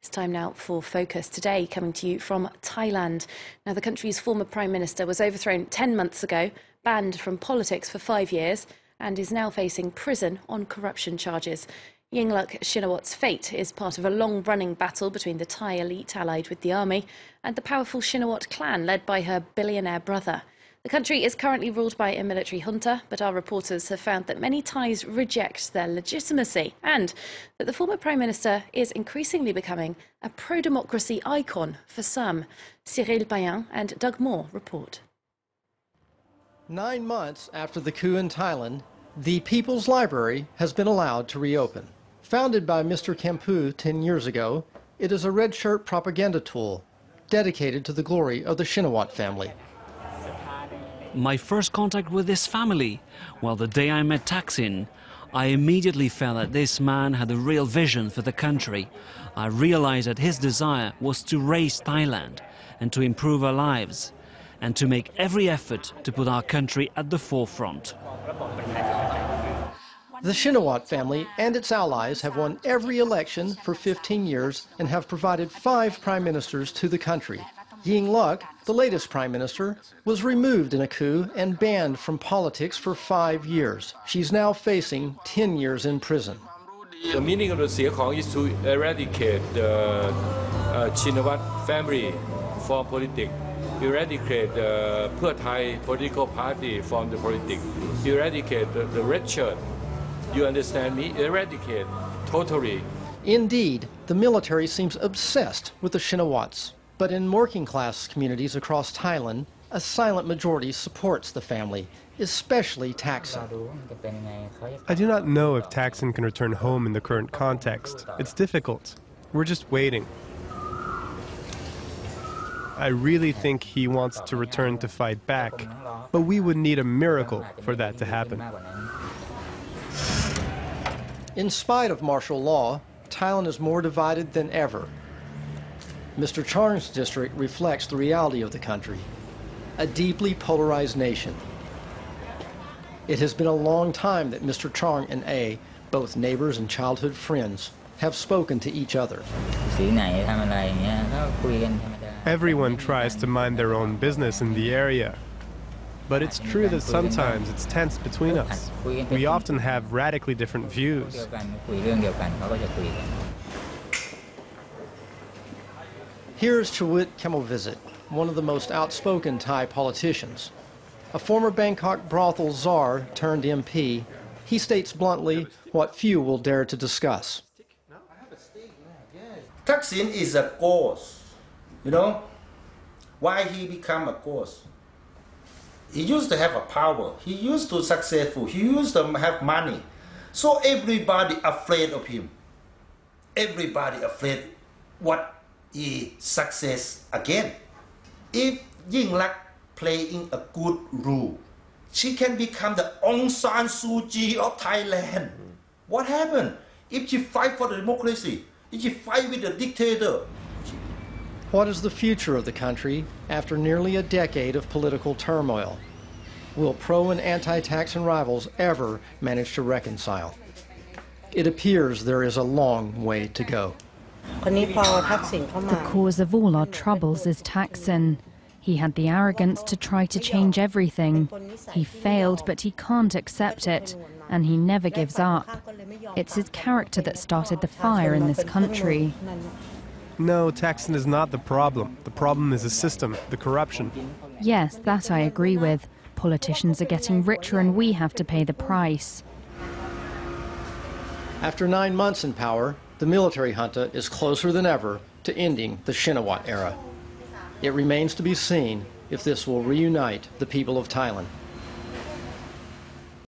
It's time now for Focus today, coming to you from Thailand. Now, the country's former Prime Minister was overthrown 10 months ago, banned from politics for five years, and is now facing prison on corruption charges. Yingluck Shinawatra's fate is part of a long running battle between the Thai elite allied with the army and the powerful Shinawatra clan led by her billionaire brother. The country is currently ruled by a military junta, but our reporters have found that many Thais reject their legitimacy and that the former Prime Minister is increasingly becoming a pro democracy icon for some. Cyril Payen and Doug Moore report. Nine months after the coup in Thailand, the People's Library has been allowed to reopen. Founded by Mr. Khampu 10 years ago, it is a red shirt propaganda tool dedicated to the glory of the Shinawatra family my first contact with this family. Well, the day I met Thaksin, I immediately felt that this man had a real vision for the country. I realized that his desire was to raise Thailand and to improve our lives and to make every effort to put our country at the forefront. The Shinawatra family and its allies have won every election for 15 years and have provided five prime ministers to the country. Yingluck, the latest prime minister, was removed in a coup and banned from politics for five years. She's now facing 10 years in prison. The meaning of the Siakong is to eradicate the uh, Shinawatra family from politics, eradicate the Pheu Thai political party from the politics, eradicate the, the red shirt. You understand me? Eradicate totally. Indeed, the military seems obsessed with the Shinawatras. But in working class communities across Thailand, a silent majority supports the family, especially Thaksin. I do not know if Thaksin can return home in the current context. It's difficult. We're just waiting. I really think he wants to return to fight back, but we would need a miracle for that to happen. In spite of martial law, Thailand is more divided than ever Mr. Charng's district reflects the reality of the country, a deeply polarized nation. It has been a long time that Mr. Charng and A, both neighbors and childhood friends, have spoken to each other. Everyone tries to mind their own business in the area. But it's true that sometimes it's tense between us. We often have radically different views. Here's Chuwit Kamolvisit, one of the most outspoken Thai politicians. A former Bangkok brothel czar turned MP, he states bluntly what few will dare to discuss. Thaksin is a ghost. You know, why he become a ghost? He used to have a power. He used to successful. He used to have money. So everybody afraid of him. Everybody afraid what is success again. If Yingluck playing a good role, she can become the Aung San Suu Kyi of Thailand. What happened? If she fight for the democracy, if she fight with the dictator. What is the future of the country after nearly a decade of political turmoil? Will pro and anti-Thaksin rivals ever manage to reconcile? It appears there is a long way to go. The cause of all our troubles is Thaksin. He had the arrogance to try to change everything. He failed, but he can't accept it, and he never gives up. It's his character that started the fire in this country. No, Thaksin is not the problem. The problem is the system, the corruption. Yes, that I agree with. Politicians are getting richer and we have to pay the price. After nine months in power, the military junta is closer than ever to ending the Shinawatra era. It remains to be seen if this will reunite the people of Thailand.